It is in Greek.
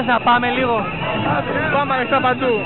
Βαγγέλη, να πάμε λίγο. Πάμε ανοιχτά παντού.